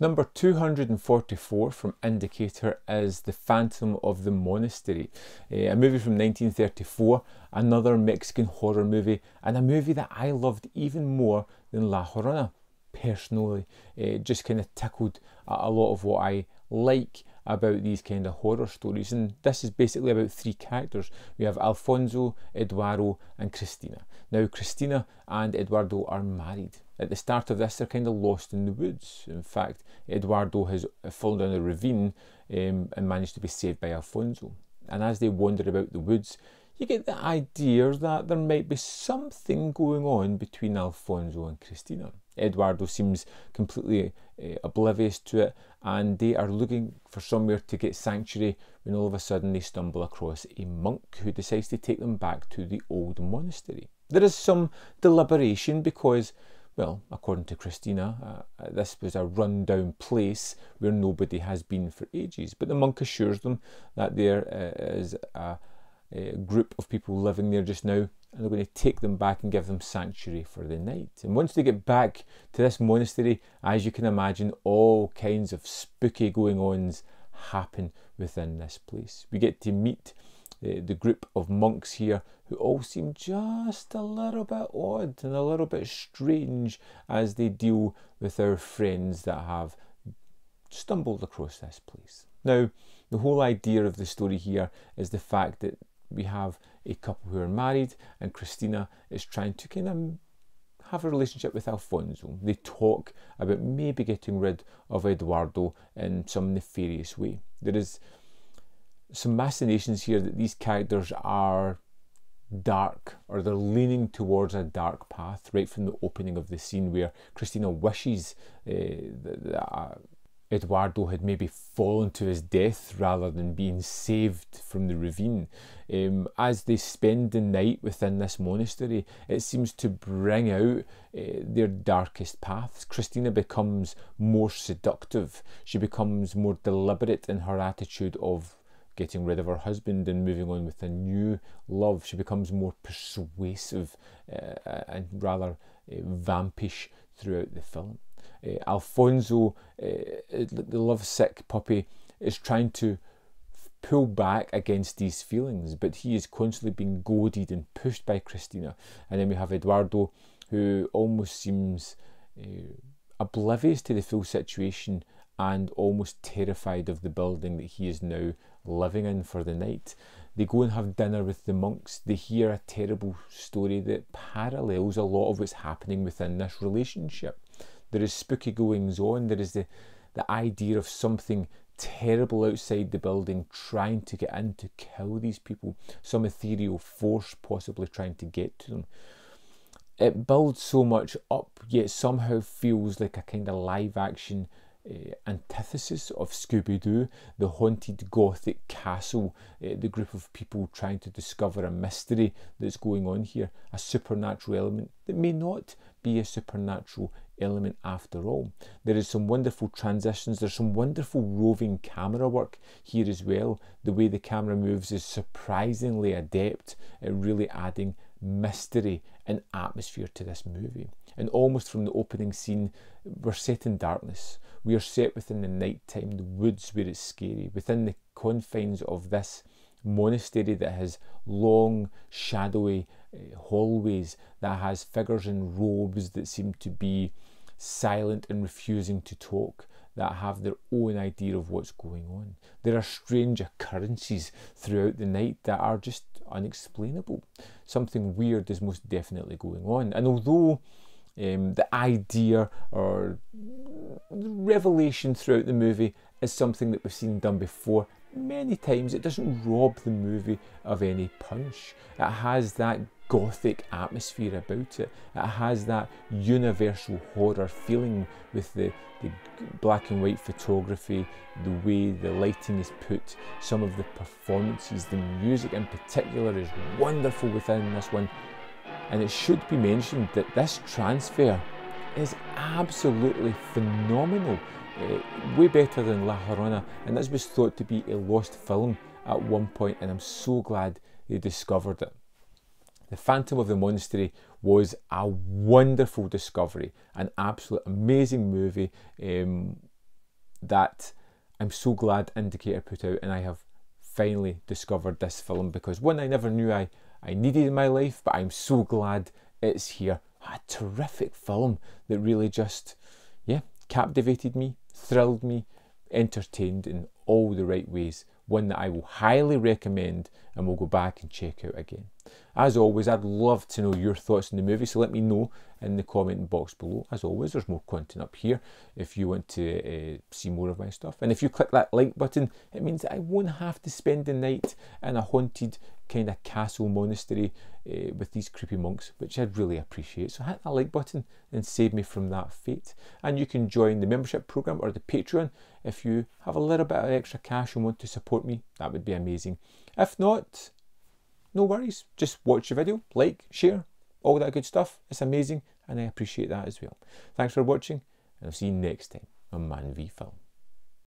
Number 244 from Indicator is The Phantom of the Monastery, eh, a movie from 1934, another Mexican horror movie, and a movie that I loved even more than La Llorona personally. It just kind of tickled a lot of what I like about these kind of horror stories. And this is basically about three characters. We have Alfonso, Eduardo, and Cristina. Now, Cristina and Eduardo are married. At the start of this, they're kind of lost in the woods. In fact, Eduardo has fallen down a ravine um, and managed to be saved by Alfonso. And as they wander about the woods, you get the idea that there might be something going on between Alfonso and Cristina. Eduardo seems completely uh, oblivious to it, and they are looking for somewhere to get sanctuary when all of a sudden they stumble across a monk who decides to take them back to the old monastery. There is some deliberation because, well, according to Cristina, uh, uh this was a run-down place where nobody has been for ages. But the monk assures them that there uh, is a, a group of people living there just now and they're going to take them back and give them sanctuary for the night. And once they get back to this monastery, as you can imagine, all kinds of spooky going ons happen within this place. We get to meet uh, the group of monks here who all seem just a little bit odd and a little bit strange as they deal with our friends that have stumbled across this place. Now, the whole idea of the story here is the fact that we have a couple who are married, and Cristina is trying to kind of have a relationship with Alfonso. They talk about maybe getting rid of Eduardo in some nefarious way. There is some machinations here that these characters are dark or they're leaning towards a dark path right from the opening of the scene where Cristina wishes uh, that, uh, Eduardo had maybe fallen to his death rather than being saved from the ravine. Um, as they spend the night within this monastery, it seems to bring out uh, their darkest paths. Cristina becomes more seductive, she becomes more deliberate in her attitude of getting rid of her husband and moving on with a new love. She becomes more persuasive uh, and rather uh, vampish throughout the film. Uh, Alfonso, uh, the lovesick puppy, is trying to pull back against these feelings, but he is constantly being goaded and pushed by Cristina. And then we have Eduardo, who almost seems uh, oblivious to the full situation and almost terrified of the building that he is now living in for the night. They go and have dinner with the monks. They hear a terrible story that parallels a lot of what's happening within this relationship. There is spooky goings on. There is the, the idea of something terrible outside the building trying to get in to kill these people. Some ethereal force possibly trying to get to them. It builds so much up, yet somehow feels like a kind of live action uh, antithesis of Scooby Doo, the haunted gothic castle, uh, the group of people trying to discover a mystery that's going on here, a supernatural element that may not be a supernatural element after all. There is some wonderful transitions, there's some wonderful roving camera work here as well. The way the camera moves is surprisingly adept at really adding mystery and atmosphere to this movie. And almost from the opening scene, we're set in darkness. We are set within the nighttime, the woods where it's scary, within the confines of this monastery that has long, shadowy uh, hallways, that has figures in robes that seem to be silent and refusing to talk, that have their own idea of what's going on. There are strange occurrences throughout the night that are just unexplainable. Something weird is most definitely going on. And although um, the idea or revelation throughout the movie is something that we've seen done before many times. It doesn't rob the movie of any punch. It has that gothic atmosphere about it. It has that universal horror feeling with the, the black and white photography, the way the lighting is put, some of the performances, the music in particular is wonderful within this one. And it should be mentioned that this transfer is absolutely phenomenal. Uh, way better than La Llorona, and this was thought to be a lost film at one point, and I'm so glad they discovered it. The Phantom of the Monastery was a wonderful discovery, an absolute amazing movie. Um, that I'm so glad Indicator put out, and I have finally discovered this film because one I never knew I, I needed in my life, but I'm so glad it's here. A terrific film that really just, yeah, captivated me, thrilled me, entertained in all the right ways. One that I will highly recommend and will go back and check out again. As always, I'd love to know your thoughts on the movie, so let me know in the comment box below. As always, there's more content up here if you want to uh, see more of my stuff. And if you click that like button, it means I won't have to spend the night in a haunted kind of castle monastery uh, with these creepy monks, which I'd really appreciate. So hit that like button and save me from that fate. And you can join the membership program or the Patreon if you have a little bit of extra cash and want to support me. That would be amazing. If not, no worries. Just watch the video, like, share, all that good stuff. It's amazing and I appreciate that as well. Thanks for watching and I'll see you next time on Man v Film.